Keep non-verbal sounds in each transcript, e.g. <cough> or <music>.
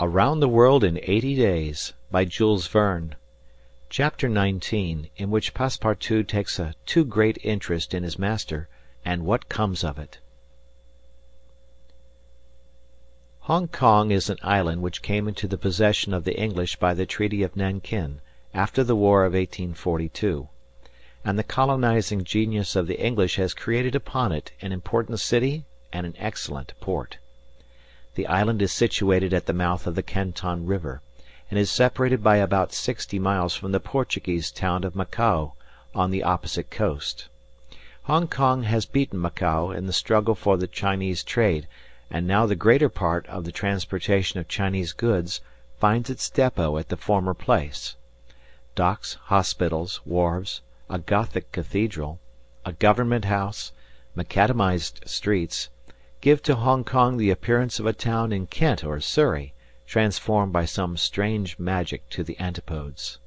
AROUND THE WORLD IN EIGHTY DAYS by Jules Verne CHAPTER XIX IN WHICH PASSEPARTOUT TAKES A TOO GREAT INTEREST IN HIS MASTER, AND WHAT COMES OF IT Hong Kong is an island which came into the possession of the English by the Treaty of Nankin after the War of 1842, and the colonizing genius of the English has created upon it an important city and an excellent port. The island is situated at the mouth of the Canton river, and is separated by about sixty miles from the Portuguese town of Macao on the opposite coast. Hong Kong has beaten Macao in the struggle for the Chinese trade, and now the greater part of the transportation of Chinese goods finds its depot at the former place. Docks, hospitals, wharves, a Gothic cathedral, a government house, macadamized streets, give to Hong Kong the appearance of a town in Kent or Surrey, transformed by some strange magic to the Antipodes.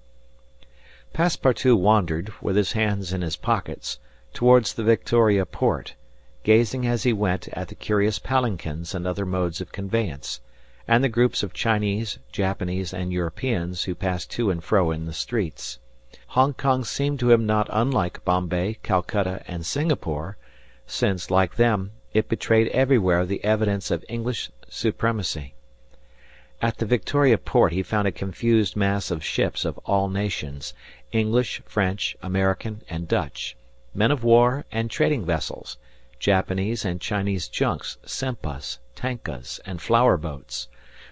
Passepartout wandered, with his hands in his pockets, towards the Victoria port, gazing as he went at the curious palanquins and other modes of conveyance, and the groups of Chinese, Japanese, and Europeans who passed to and fro in the streets. Hong Kong seemed to him not unlike Bombay, Calcutta, and Singapore, since, like them, it betrayed everywhere the evidence of English supremacy. At the Victoria port he found a confused mass of ships of all nations English, French, American, and Dutch men of war and trading vessels, Japanese and Chinese junks, sempas, tankas, and flower boats,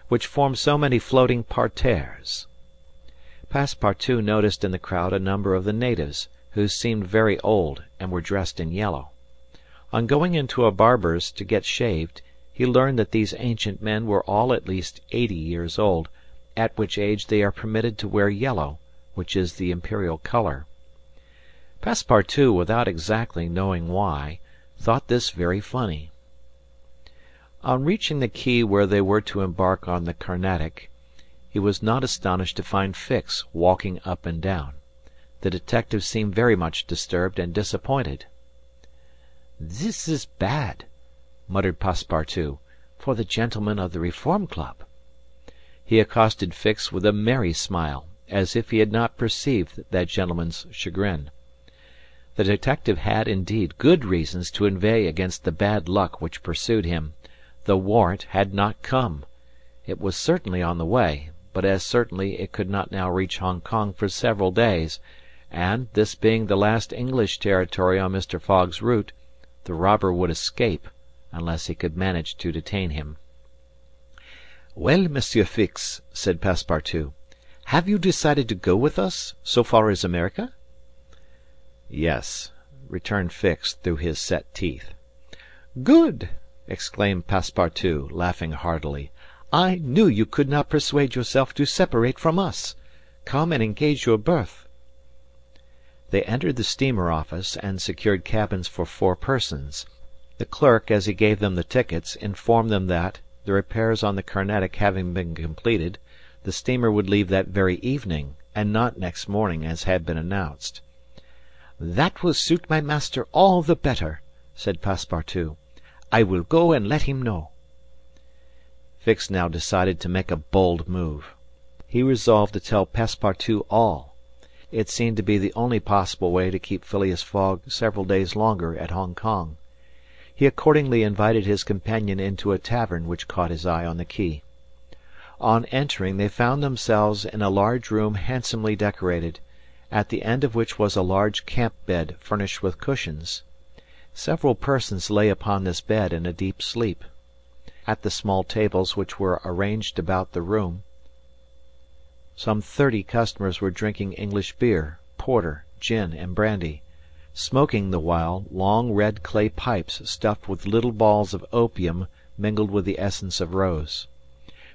which formed so many floating parterres. Passepartout noticed in the crowd a number of the natives, who seemed very old and were dressed in yellow. On going into a barber's to get shaved, he learned that these ancient men were all at least eighty years old, at which age they are permitted to wear yellow, which is the imperial colour. Passepartout, without exactly knowing why, thought this very funny. On reaching the quay where they were to embark on the Carnatic, he was not astonished to find Fix walking up and down. The detective seemed very much disturbed and disappointed. "This is bad," muttered Passepartout, "for the gentlemen of the Reform Club." He accosted Fix with a merry smile, as if he had not perceived that gentleman's chagrin. The detective had, indeed, good reasons to inveigh against the bad luck which pursued him. The warrant had not come. It was certainly on the way, but as certainly it could not now reach Hong Kong for several days, and, this being the last English territory on Mr. Fogg's route the robber would escape unless he could manage to detain him. "Well, Monsieur Fix," said Passepartout, "have you decided to go with us so far as America?" "Yes," returned Fix through his set teeth. "Good!" exclaimed Passepartout, laughing heartily. "I knew you could not persuade yourself to separate from us. Come and engage your berth. They entered the steamer office and secured cabins for four persons. The clerk, as he gave them the tickets, informed them that, the repairs on the Carnatic having been completed, the steamer would leave that very evening, and not next morning as had been announced. "That will suit my master all the better," said Passepartout. "I will go and let him know." Fix now decided to make a bold move. He resolved to tell Passepartout all. It seemed to be the only possible way to keep Phileas Fogg several days longer at Hong Kong. He accordingly invited his companion into a tavern which caught his eye on the quay. On entering they found themselves in a large room handsomely decorated, at the end of which was a large camp bed furnished with cushions. Several persons lay upon this bed in a deep sleep. At the small tables which were arranged about the room some thirty customers were drinking English beer, porter, gin, and brandy, smoking the while long red clay pipes stuffed with little balls of opium mingled with the essence of rose.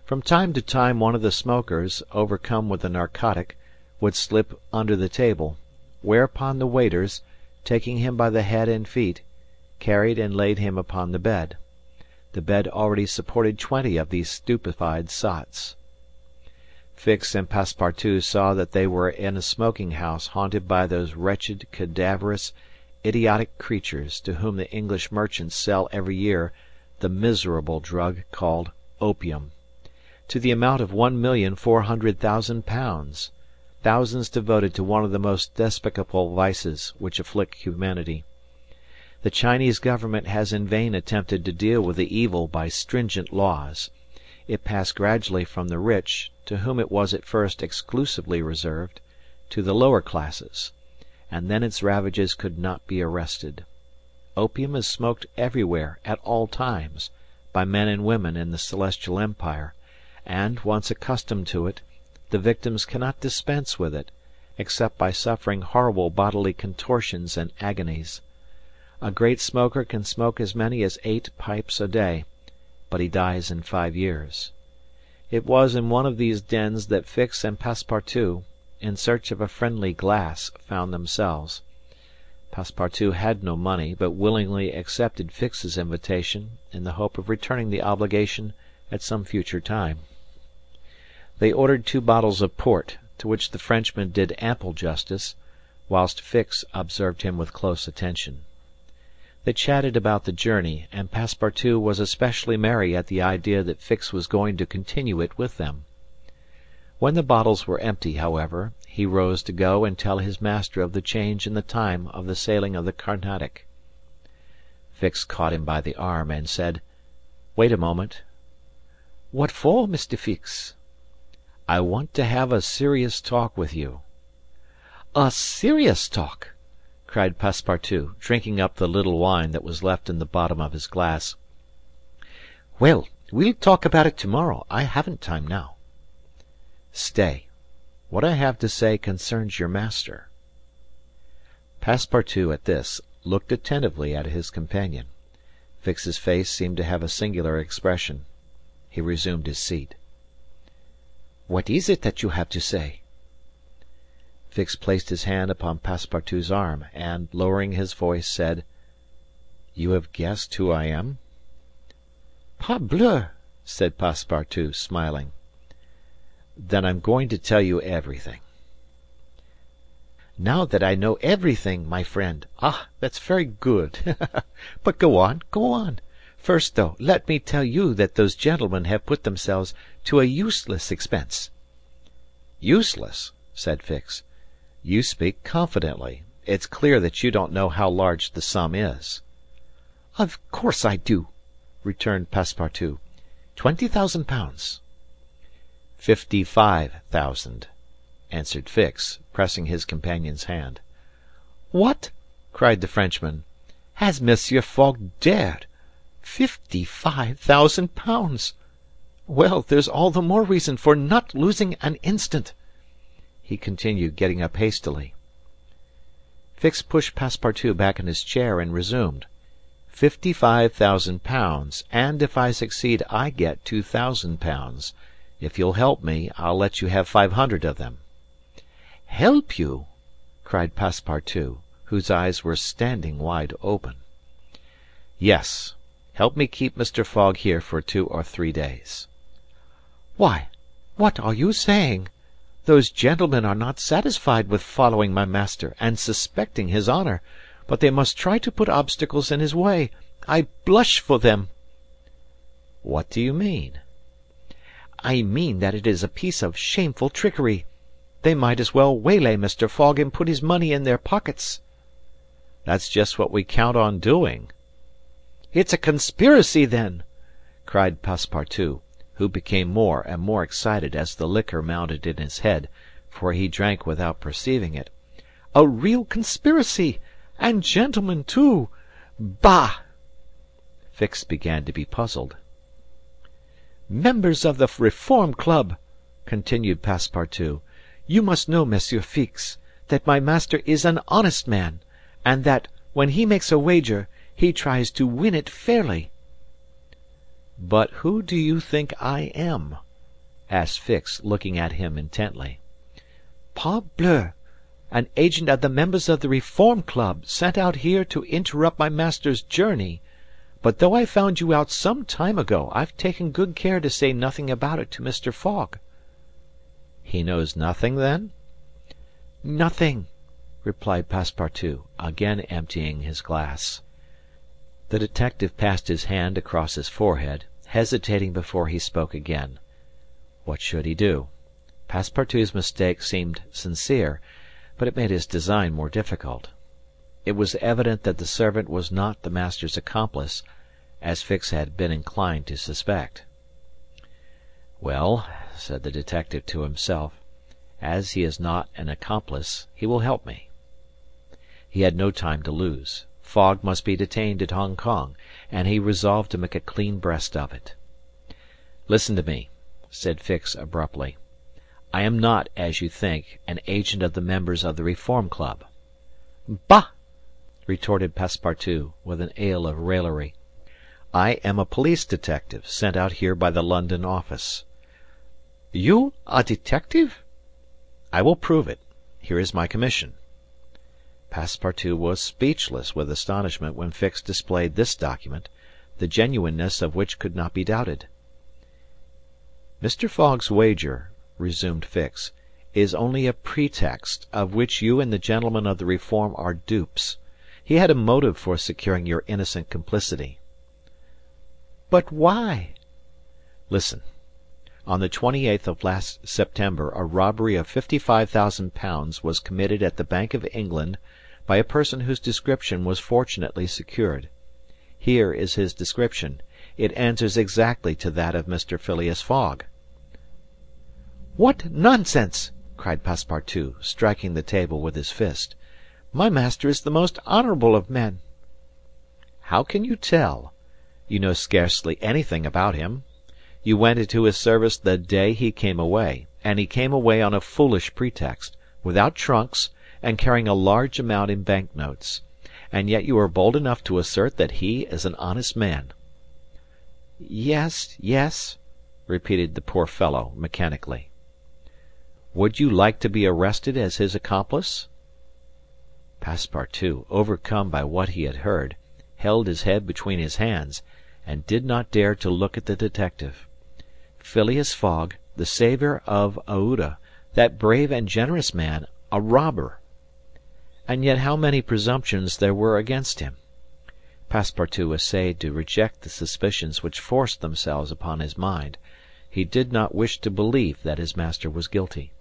From time to time one of the smokers, overcome with the narcotic, would slip under the table, whereupon the waiters, taking him by the head and feet, carried and laid him upon the bed. The bed already supported twenty of these stupefied sots. Fix and Passepartout saw that they were in a smoking house haunted by those wretched, cadaverous, idiotic creatures to whom the English merchants sell every year the miserable drug called opium. to the amount of one million four hundred thousand pounds thousands devoted to one of the most despicable vices which afflict humanity. The Chinese government has in vain attempted to deal with the evil by stringent laws. It passed gradually from the rich, to whom it was at first exclusively reserved, to the lower classes, and then its ravages could not be arrested. Opium is smoked everywhere at all times, by men and women in the Celestial Empire, and, once accustomed to it, the victims cannot dispense with it, except by suffering horrible bodily contortions and agonies. A great smoker can smoke as many as eight pipes a day, but he dies in five years. It was in one of these dens that Fix and Passepartout, in search of a friendly glass, found themselves. Passepartout had no money, but willingly accepted Fix's invitation in the hope of returning the obligation at some future time. They ordered two bottles of port, to which the Frenchman did ample justice, whilst Fix observed him with close attention. They chatted about the journey, and Passepartout was especially merry at the idea that Fix was going to continue it with them. When the bottles were empty, however, he rose to go and tell his master of the change in the time of the sailing of the Carnatic. Fix caught him by the arm and said: "Wait a moment." "What for, Mr. Fix?" I want to have a serious talk with you." "A serious talk!" Cried Passepartout, drinking up the little wine that was left in the bottom of his glass. "Well, we'll talk about it to morrow. I haven't time now." "Stay. What I have to say concerns your master." Passepartout, at this, looked attentively at his companion. Fix's face seemed to have a singular expression. He resumed his seat. What is it that you have to say?" Fix placed his hand upon Passepartout's arm, and, lowering his voice, said: "You have guessed who I am?" "Parbleu!" said Passepartout, smiling. "Then I'm going to tell you everything." "Now that I know everything, my friend ah, that's very good. <laughs> but go on, go on. First, though, let me tell you that those gentlemen have put themselves to a useless expense." "Useless?" said Fix. "You speak confidently. It's clear that you don't know how large the sum is." "Of course I do," returned Passepartout. "Twenty thousand pounds." "Fifty five thousand," answered Fix, pressing his companion's hand. "What!" cried the Frenchman. "Has Monsieur Fogg dared? Fifty five thousand pounds! Well, there's all the more reason for not losing an instant," he continued, getting up hastily. Fix pushed Passepartout back in his chair and resumed. "Fifty five thousand pounds, and if I succeed I get two thousand pounds. If you'll help me, I'll let you have five hundred of them." "Help you!" cried Passepartout, whose eyes were standing wide open. "Yes. Help me keep Mr. Fogg here for two or three days." "Why, what are you saying? Those gentlemen are not satisfied with following my master and suspecting his honour, but they must try to put obstacles in his way. I blush for them." "What do you mean?" "I mean that it is a piece of shameful trickery. They might as well waylay Mr. Fogg and put his money in their pockets." "That's just what we count on doing." "It's a conspiracy, then!" cried Passepartout, who became more and more excited as the liquor mounted in his head, for he drank without perceiving it. "A real conspiracy! And gentlemen, too! Bah!" Fix began to be puzzled. "Members of the Reform Club," continued Passepartout, "you must know, Monsieur Fix, that my master is an honest man, and that, when he makes a wager he tries to win it fairly." "But who do you think I am?" asked Fix, looking at him intently. "Parbleu! An agent of the members of the Reform Club, sent out here to interrupt my master's journey. But though I found you out some time ago, I've taken good care to say nothing about it to Mr. Fogg." "He knows nothing, then?" "Nothing," replied Passepartout, again emptying his glass. The detective passed his hand across his forehead, hesitating before he spoke again. What should he do? Passepartout's mistake seemed sincere, but it made his design more difficult. It was evident that the servant was not the master's accomplice, as Fix had been inclined to suspect. "Well," said the detective to himself, "as he is not an accomplice, he will help me." He had no time to lose. Fogg must be detained at Hong Kong, and he resolved to make a clean breast of it. "Listen to me," said Fix, abruptly. "I am not, as you think, an agent of the members of the Reform Club." "Bah!" retorted Passepartout, with an air of raillery. "I am a police detective, sent out here by the London office." "You a detective?" "I will prove it. Here is my commission." Passepartout was speechless with astonishment when Fix displayed this document, the genuineness of which could not be doubted. "Mr. Fogg's wager," resumed Fix, "is only a pretext, of which you and the gentlemen of the Reform are dupes. He had a motive for securing your innocent complicity." "But why?" "Listen. On the twenty eighth of last September a robbery of fifty five thousand pounds was committed at the Bank of England by a person whose description was fortunately secured. Here is his description. It answers exactly to that of Mr. Phileas Fogg." "What nonsense!" cried Passepartout, striking the table with his fist. My master is the most honorable of men." "How can you tell? You know scarcely anything about him. You went into his service the day he came away, and he came away on a foolish pretext, without trunks, and carrying a large amount in bank notes. And yet you are bold enough to assert that he is an honest man." "Yes, yes," repeated the poor fellow, mechanically. "Would you like to be arrested as his accomplice?" Passepartout, overcome by what he had heard, held his head between his hands, and did not dare to look at the detective. Phileas Fogg, the saviour of Aouda, that brave and generous man, a robber! And yet how many presumptions there were against him! Passepartout essayed to reject the suspicions which forced themselves upon his mind. He did not wish to believe that his master was guilty.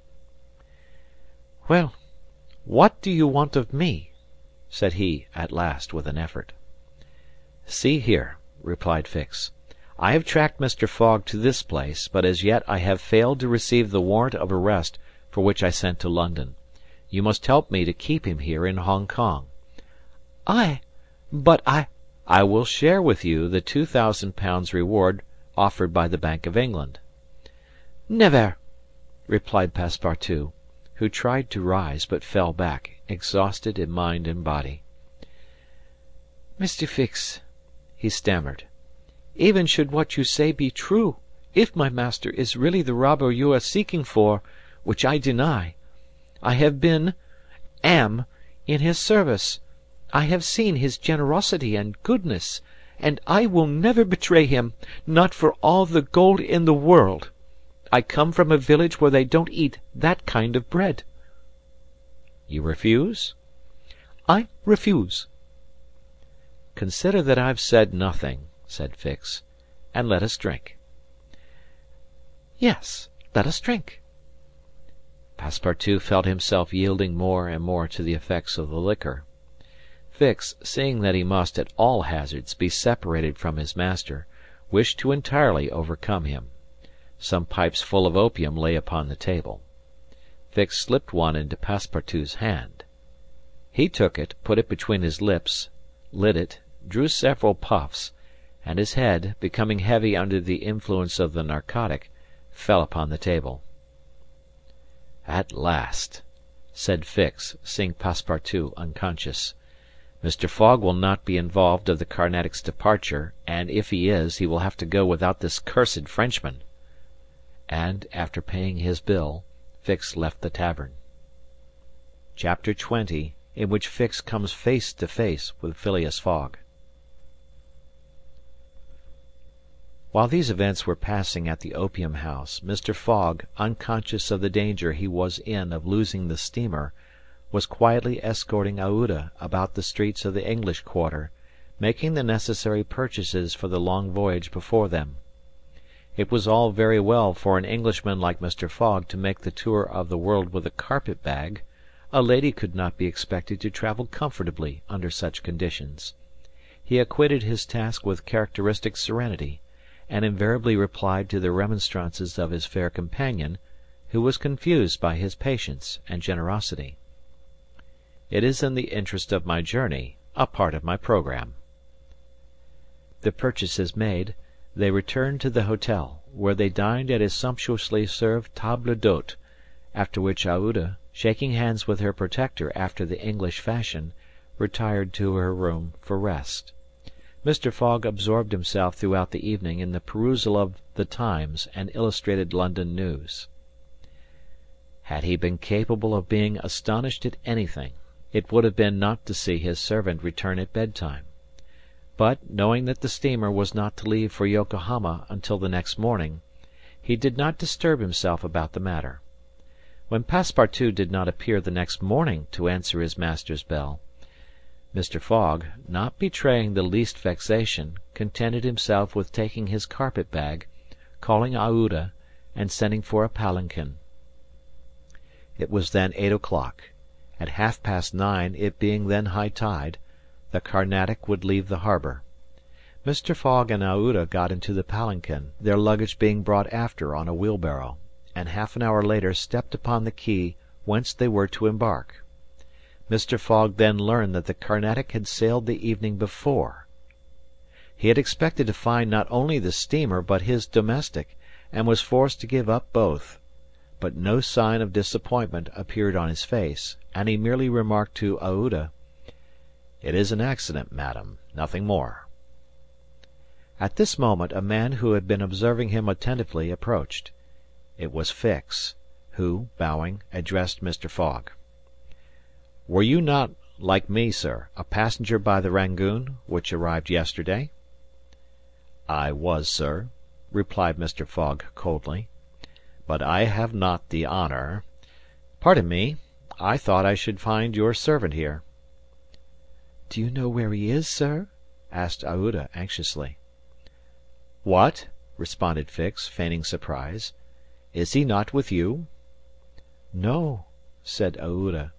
"Well! What do you want of me?" said he, at last, with an effort. "See here," replied Fix. "I have tracked Mr. Fogg to this place, but as yet I have failed to receive the warrant of arrest for which I sent to London. You must help me to keep him here in Hong Kong." "I but I "I will share with you the two thousand pounds reward offered by the Bank of England." "Never!" replied Passepartout who tried to rise, but fell back, exhausted in mind and body. "Mr. Fix," he stammered, "even should what you say be true, if my master is really the robber you are seeking for, which I deny, I have been, am, in his service. I have seen his generosity and goodness, and I will never betray him, not for all the gold in the world. I come from a village where they don't eat that kind of bread." "You refuse?" "I refuse." "Consider that I've said nothing," said Fix, "and let us drink." "Yes, let us drink." Passepartout felt himself yielding more and more to the effects of the liquor. Fix, seeing that he must, at all hazards, be separated from his master, wished to entirely overcome him. Some pipes full of opium lay upon the table. Fix slipped one into Passepartout's hand. He took it, put it between his lips, lit it, drew several puffs, and his head, becoming heavy under the influence of the narcotic, fell upon the table. "At last," said Fix, seeing Passepartout unconscious. "Mr. Fogg will not be involved of the Carnatic's departure, and if he is, he will have to go without this cursed Frenchman and, after paying his bill, Fix left the tavern. Chapter XX. In which Fix comes face to face with Phileas Fogg. While these events were passing at the opium house, Mr. Fogg, unconscious of the danger he was in of losing the steamer, was quietly escorting Aouda about the streets of the English quarter, making the necessary purchases for the long voyage before them. It was all very well for an Englishman like Mr. Fogg to make the tour of the world with a carpet bag; a lady could not be expected to travel comfortably under such conditions. He acquitted his task with characteristic serenity, and invariably replied to the remonstrances of his fair companion, who was confused by his patience and generosity. "It is in the interest of my journey a part of my programme." The purchases made, they returned to the hotel, where they dined at a sumptuously served table d'hôte, after which Aouda, shaking hands with her protector after the English fashion, retired to her room for rest. Mr. Fogg absorbed himself throughout the evening in the perusal of the Times and Illustrated London News. Had he been capable of being astonished at anything, it would have been not to see his servant return at bedtime. But, knowing that the steamer was not to leave for Yokohama until the next morning, he did not disturb himself about the matter. When Passepartout did not appear the next morning to answer his master's bell, Mr. Fogg, not betraying the least vexation, contented himself with taking his carpet bag, calling Aouda, and sending for a palanquin. It was then eight o'clock. At half past nine, it being then high tide, the Carnatic would leave the harbour. Mr. Fogg and Aouda got into the palanquin, their luggage being brought after on a wheelbarrow, and half an hour later stepped upon the quay whence they were to embark. Mr. Fogg then learned that the Carnatic had sailed the evening before. He had expected to find not only the steamer but his domestic, and was forced to give up both. But no sign of disappointment appeared on his face, and he merely remarked to Aouda. "It is an accident, madam, nothing more." At this moment a man who had been observing him attentively approached. It was Fix, who, bowing, addressed Mr. Fogg. "Were you not, like me, sir, a passenger by the Rangoon, which arrived yesterday?" "I was, sir," replied Mr. Fogg coldly. "But I have not the honour "Pardon me. I thought I should find your servant here. "Do you know where he is, sir?" asked Aouda anxiously. "What!" responded Fix, feigning surprise. "Is he not with you?" "No," said Aouda.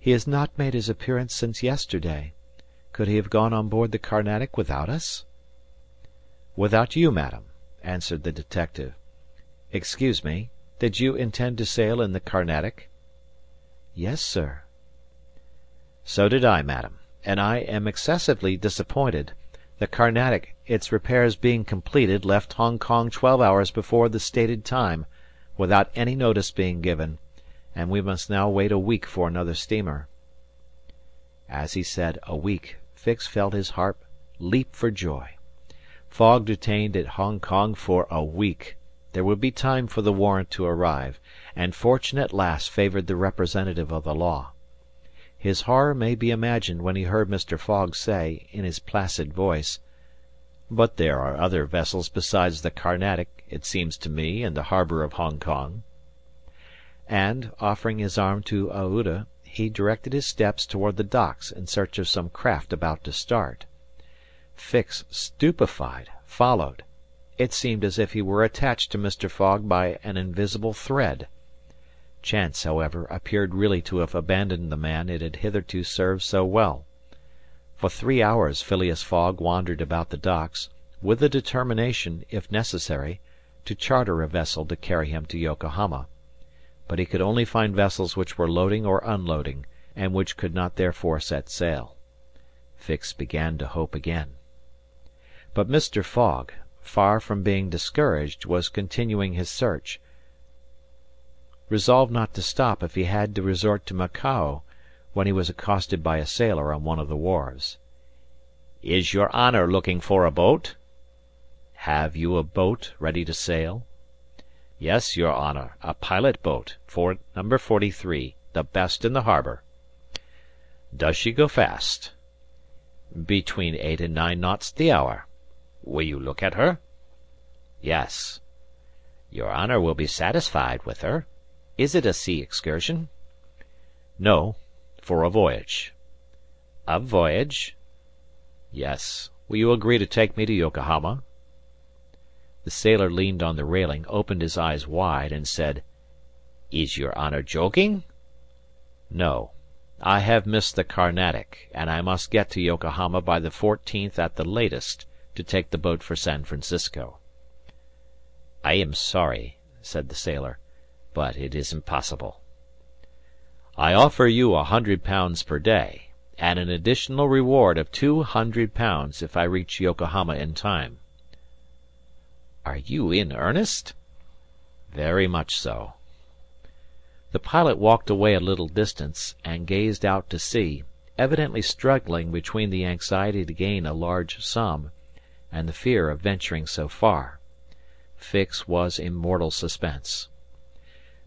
"He has not made his appearance since yesterday. Could he have gone on board the Carnatic without us?" "Without you, madam," answered the detective. "Excuse me, did you intend to sail in the Carnatic?" "Yes, sir." "So did I, madam and I am excessively disappointed. The Carnatic, its repairs being completed, left Hong Kong twelve hours before the stated time, without any notice being given, and we must now wait a week for another steamer." As he said "a week," Fix felt his heart leap for joy. Fogg detained at Hong Kong for a week! There would be time for the warrant to arrive, and fortune at last favoured the representative of the law. His horror may be imagined when he heard Mr. Fogg say, in his placid voice: "But there are other vessels besides the Carnatic, it seems to me, in the harbour of Hong Kong." And, offering his arm to Aouda, he directed his steps toward the docks in search of some craft about to start. Fix, stupefied, followed. It seemed as if he were attached to Mr. Fogg by an invisible thread. Chance, however, appeared really to have abandoned the man it had hitherto served so well. For three hours Phileas Fogg wandered about the docks, with the determination, if necessary, to charter a vessel to carry him to Yokohama. But he could only find vessels which were loading or unloading, and which could not therefore set sail. Fix began to hope again. But Mr. Fogg, far from being discouraged, was continuing his search resolved not to stop if he had to resort to Macao, when he was accosted by a sailor on one of the wharves. "Is your honor looking for a boat?" "Have you a boat ready to sail?" "Yes, your honor, a pilot boat, for number 43, the best in the harbor." "Does she go fast?" "Between eight and nine knots the hour." "Will you look at her?" "Yes." "Your honor will be satisfied with her. Is it a sea excursion?" "No, for a voyage." "A voyage?" "Yes. Will you agree to take me to Yokohama?" The sailor leaned on the railing, opened his eyes wide, and said: "Is your honor joking?" "No. I have missed the Carnatic, and I must get to Yokohama by the fourteenth at the latest, to take the boat for San Francisco." "I am sorry," said the sailor, "but it is impossible." "I offer you a hundred pounds per day, and an additional reward of two hundred pounds if I reach Yokohama in time." "Are you in earnest?" "Very much so." The pilot walked away a little distance, and gazed out to sea, evidently struggling between the anxiety to gain a large sum, and the fear of venturing so far. Fix was in mortal suspense.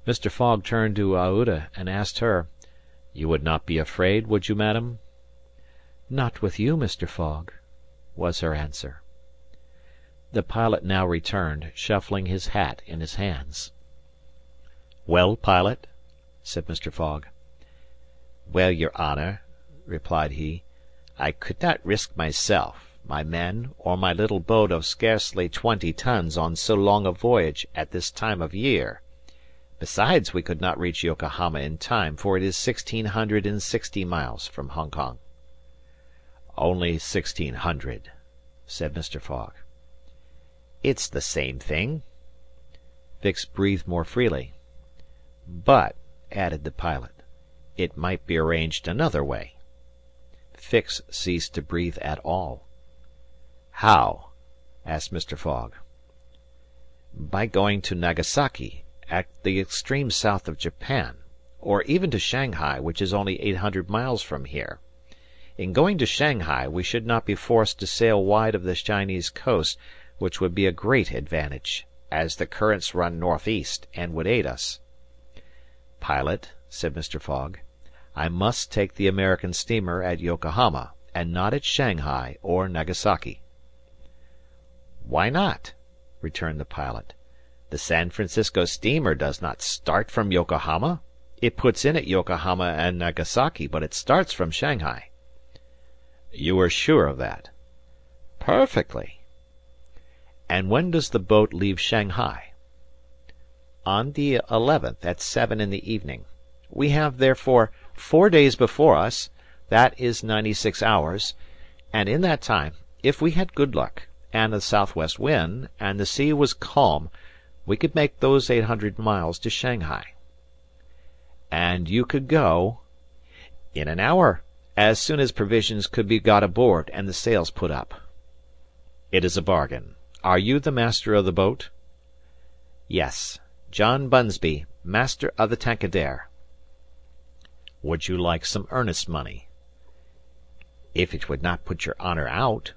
Mr. Fogg turned to Aouda and asked her: "You would not be afraid, would you, madam?" "Not with you, Mr. Fogg," was her answer. The pilot now returned, shuffling his hat in his hands. "Well, pilot?" said Mr. Fogg. "Well, your honor," replied he, "I could not risk myself, my men, or my little boat of scarcely twenty tons on so long a voyage at this time of year. Besides, we could not reach Yokohama in time, for it is sixteen hundred and sixty miles from Hong Kong." "Only sixteen hundred," said Mr. Fogg. "It's the same thing." Fix breathed more freely. "But," added the pilot, "it might be arranged another way." Fix ceased to breathe at all. "How?" asked Mr. Fogg. "By going to Nagasaki, at the extreme south of Japan, or even to Shanghai, which is only eight hundred miles from here. In going to Shanghai we should not be forced to sail wide of the Chinese coast which would be a great advantage, as the currents run northeast, and would aid us." "Pilot," said Mr. Fogg, "I must take the American steamer at Yokohama, and not at Shanghai or Nagasaki." "Why not?" returned the pilot. "The San Francisco steamer does not start from Yokohama. It puts in at Yokohama and Nagasaki, but it starts from Shanghai." "You are sure of that?" "Perfectly. "And when does the boat leave Shanghai?" "On the eleventh, at seven in the evening. We have, therefore, four days before us that is ninety six hours and in that time, if we had good luck, and a southwest wind, and the sea was calm, we could make those eight hundred miles to Shanghai." "And you could go "In an hour, as soon as provisions could be got aboard and the sails put up." "It is a bargain. Are you the master of the boat?" "Yes. John Bunsby, master of the Tankadere." "Would you like some earnest money?" "If it would not put your honor out."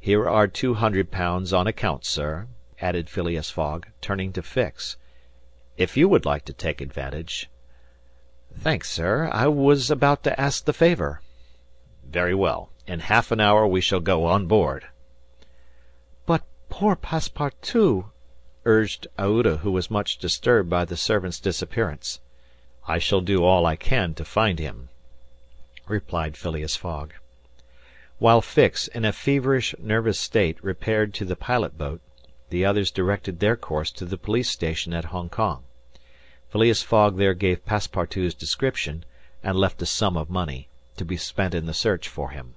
"Here are two hundred pounds on account, sir," added Phileas Fogg, turning to Fix, "if you would like to take advantage." "Thanks, sir. I was about to ask the favour." "Very well. In half an hour we shall go on board. Poor Passepartout!" urged Aouda, who was much disturbed by the servant's disappearance. "I shall do all I can to find him," replied Phileas Fogg. While Fix, in a feverish, nervous state, repaired to the pilot boat, the others directed their course to the police station at Hong Kong. Phileas Fogg there gave Passepartout's description, and left a sum of money, to be spent in the search for him.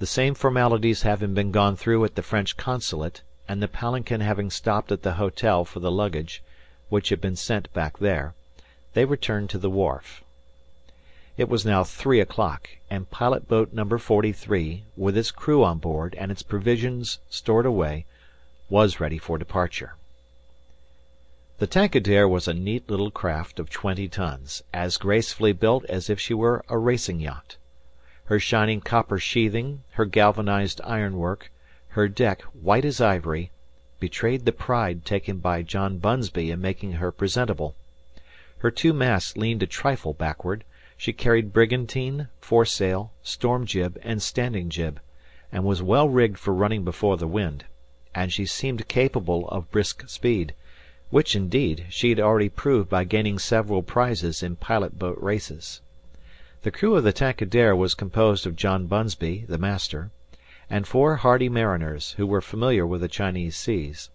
The same formalities having been gone through at the French consulate, and the palanquin having stopped at the hotel for the luggage, which had been sent back there, they returned to the wharf. It was now three o'clock, and pilot boat number 43, with its crew on board and its provisions stored away, was ready for departure. The Tankadere was a neat little craft of twenty tons, as gracefully built as if she were a racing yacht. Her shining copper sheathing, her galvanized ironwork, her deck, white as ivory, betrayed the pride taken by John Bunsby in making her presentable. Her two masts leaned a trifle backward; she carried brigantine, foresail, storm jib, and standing jib, and was well rigged for running before the wind; and she seemed capable of brisk speed, which, indeed, she had already proved by gaining several prizes in pilot boat races. The crew of the Tankadere was composed of John Bunsby, the master, and four hardy mariners, who were familiar with the Chinese seas.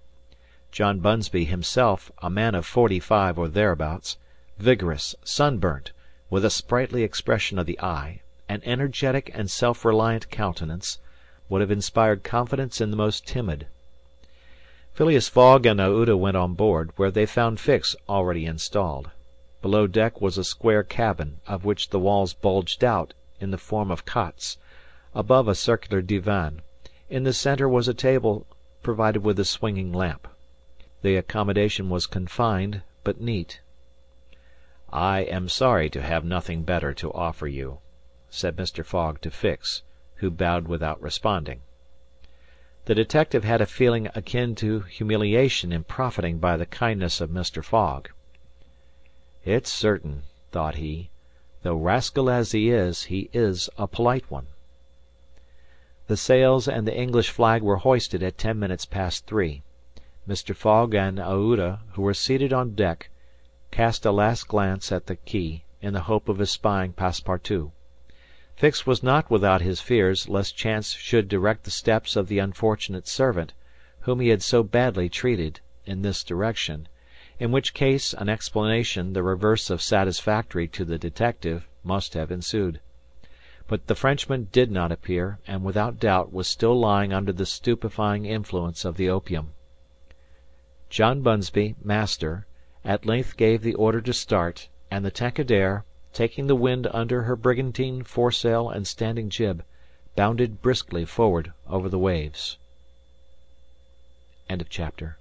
John Bunsby himself, a man of forty five or thereabouts, vigorous, sunburnt, with a sprightly expression of the eye, an energetic and self reliant countenance, would have inspired confidence in the most timid. Phileas Fogg and Aouda went on board, where they found Fix already installed. Below deck was a square cabin, of which the walls bulged out in the form of cots; above a circular divan; in the centre was a table provided with a swinging lamp. The accommodation was confined but neat. "I am sorry to have nothing better to offer you," said Mr. Fogg to Fix, who bowed without responding. The detective had a feeling akin to humiliation in profiting by the kindness of Mr. Fogg. "It's certain," thought he, "though rascal as he is, he is a polite one." The sails and the English flag were hoisted at ten minutes past three. Mr. Fogg and Aouda, who were seated on deck, cast a last glance at the quay, in the hope of espying Passepartout. Fix was not without his fears lest chance should direct the steps of the unfortunate servant, whom he had so badly treated, in this direction, in which case an explanation the reverse of satisfactory to the detective must have ensued. But the Frenchman did not appear, and without doubt was still lying under the stupefying influence of the opium. John Bunsby, master, at length gave the order to start, and the Tankadere taking the wind under her brigantine, foresail, and standing jib, bounded briskly forward over the waves. Chapter